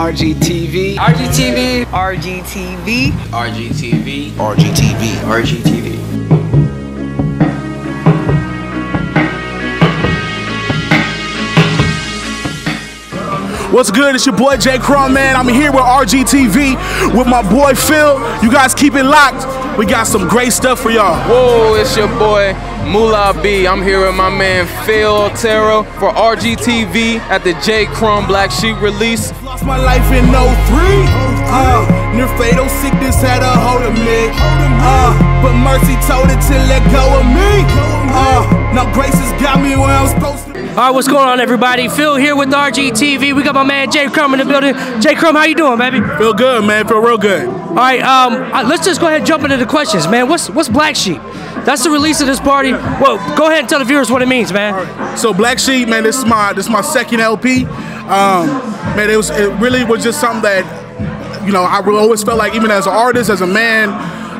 RGTV. RGTV. RGTV. RGTV. RGTV. RGTV. What's good? It's your boy J. Crum, man. I'm here with RGTV with my boy Phil. You guys keep it locked. We got some great stuff for y'all. Whoa, it's your boy Mola B. I'm here with my man Phil Terra for RGTV at the J. Crum Black Sheep release. Lost my life in 03. Uh, near fatal sickness had a hold of me. Uh, but mercy told it to let go of me. Uh, All right, what's going on, everybody? Phil here with RGTV. We got my man J. Crum in the building. J. Crum, how you doing, baby? Feel good, man. Feel real good. All right, um, let's just go ahead and jump into the questions, man. What's what's Black Sheep? That's the release of this party. Well, go ahead and tell the viewers what it means, man. So Black Sheep, man, this is my this is my second LP. Um, man, it was it really was just something that you know I always felt like even as an artist, as a man,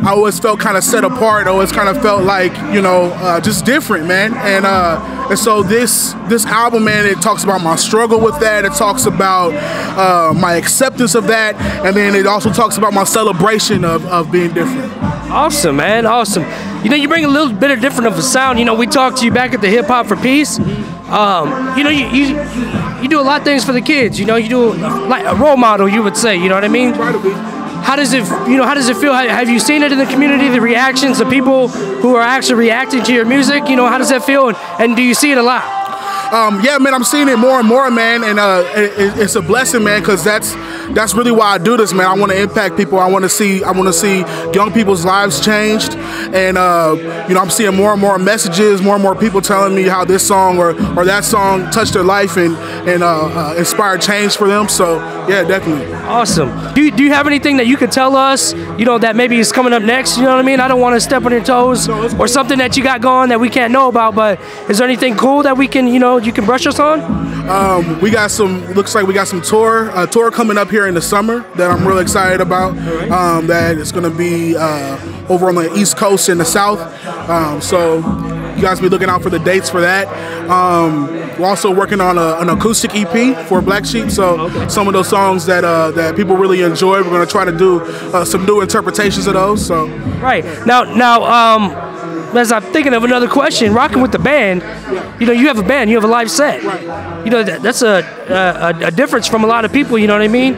I always felt kind of set apart. I always kind of felt like you know uh, just different, man. And uh, and so this this album, man, it talks about my struggle with that. It talks about uh, my acceptance of that, and then it also talks about my celebration of, of being different. Awesome, man. Awesome. You know, you bring a little bit of different of a sound. You know, we talked to you back at the Hip Hop for Peace. Um, you know, you, you you do a lot of things for the kids. You know, you do like a role model. You would say. You know what I mean? How does it, you know, how does it feel? Have you seen it in the community, the reactions, the people who are actually reacting to your music? You know, how does that feel? And, and do you see it a lot? Um, yeah, man, I'm seeing it more and more, man, and uh, it, it's a blessing, man, because that's that's really why I do this, man. I want to impact people. I want to see I want to see young people's lives changed, and uh, you know, I'm seeing more and more messages, more and more people telling me how this song or, or that song touched their life and and uh, uh, inspired change for them. So yeah, definitely. Awesome. Do you, do you have anything that you could tell us, you know, that maybe is coming up next? You know what I mean? I don't want to step on your toes or something that you got going that we can't know about, but is there anything cool that we can, you know, you can brush us on? Um, we got some. Looks like we got some tour uh, tour coming up here in the summer that I'm really excited about. Um, that it's going to be uh, over on the East Coast and the South. Um, so you guys be looking out for the dates for that. Um, we're also working on a, an acoustic EP for Black Sheep. So some of those songs that uh, that people really enjoy, we're going to try to do uh, some new interpretations of those. So Right. Now, now, um, as I'm thinking of another question, rocking with the band, you know, you have a band, you have a live set. You know, that, that's a, a a difference from a lot of people. You know what I mean?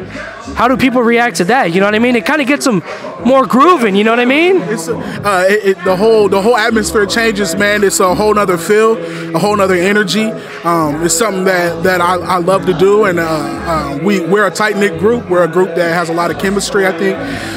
How do people react to that? You know what I mean? It kind of gets them more grooving. You know what I mean? It's uh, it, it, the whole the whole atmosphere changes, man. It's a whole nother feel, a whole nother energy. Um, it's something that that I, I love to do, and uh, uh, we we're a tight knit group. We're a group that has a lot of chemistry, I think,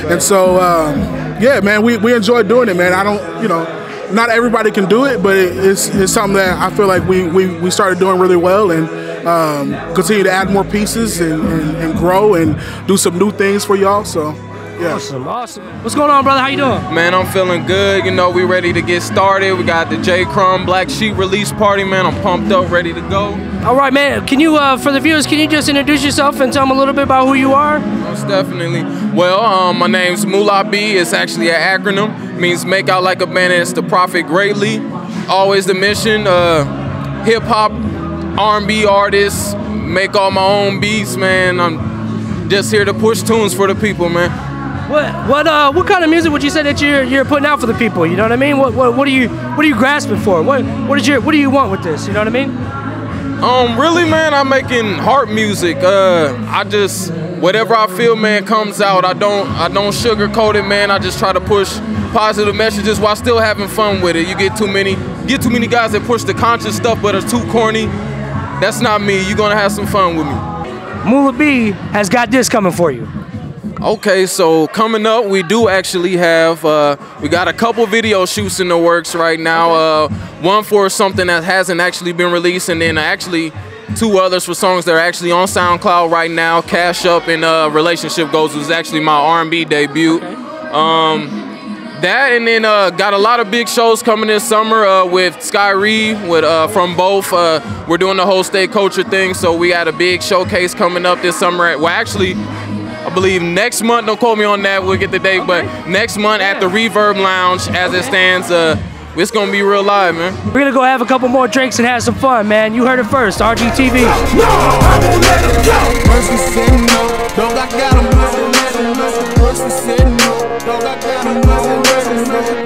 and so um, yeah, man, we, we enjoy doing it, man. I don't, you know. Not everybody can do it, but it's, it's something that I feel like we, we, we started doing really well and um, continue to add more pieces and, and, and grow and do some new things for y'all. So, yeah. Awesome, awesome. What's going on, brother? How you doing? Man, I'm feeling good. You know, we ready to get started. We got the J. Crum Black Sheep release party, man. I'm pumped up, ready to go. All right, man. Can you, uh, for the viewers, can you just introduce yourself and tell them a little bit about who you are? Most definitely. Well, um, my name's Mola B. It's actually an acronym. means make out like a man it's to profit greatly. Always the mission. Uh, hip hop, R&B artist. Make all my own beats, man. I'm just here to push tunes for the people, man. What, what, uh, what kind of music would you say that you're, you're putting out for the people? You know what I mean? What, what, what are you, what are you grasping for? What, what is your, what do you want with this? You know what I mean? Um, really, man, I'm making heart music. Uh, I just whatever I feel, man, comes out. I don't, I don't sugarcoat it, man. I just try to push positive messages while still having fun with it. You get too many, get too many guys that push the conscious stuff but are too corny. That's not me. You're gonna have some fun with me. Mola B has got this coming for you. Okay, so coming up, we do actually have uh, we got a couple video shoots in the works right now. Uh, one for something that hasn't actually been released, and then actually two others for songs that are actually on SoundCloud right now. Cash Up and uh, Relationship Goals was actually my R&B debut. Um, that and then uh, got a lot of big shows coming this summer uh, with Sky Reed with uh, from both. Uh, we're doing the whole state culture thing, so we got a big showcase coming up this summer. At, well, actually, I believe next month. Don't quote me on that. We'll get the date, okay. but next month yeah. at the Reverb Lounge, as okay. it stands. Uh, it's gonna be real live, man. We're gonna go have a couple more drinks and have some fun, man. You heard it first, RGTV. No, no, I won't let it go. No, I got no, I got.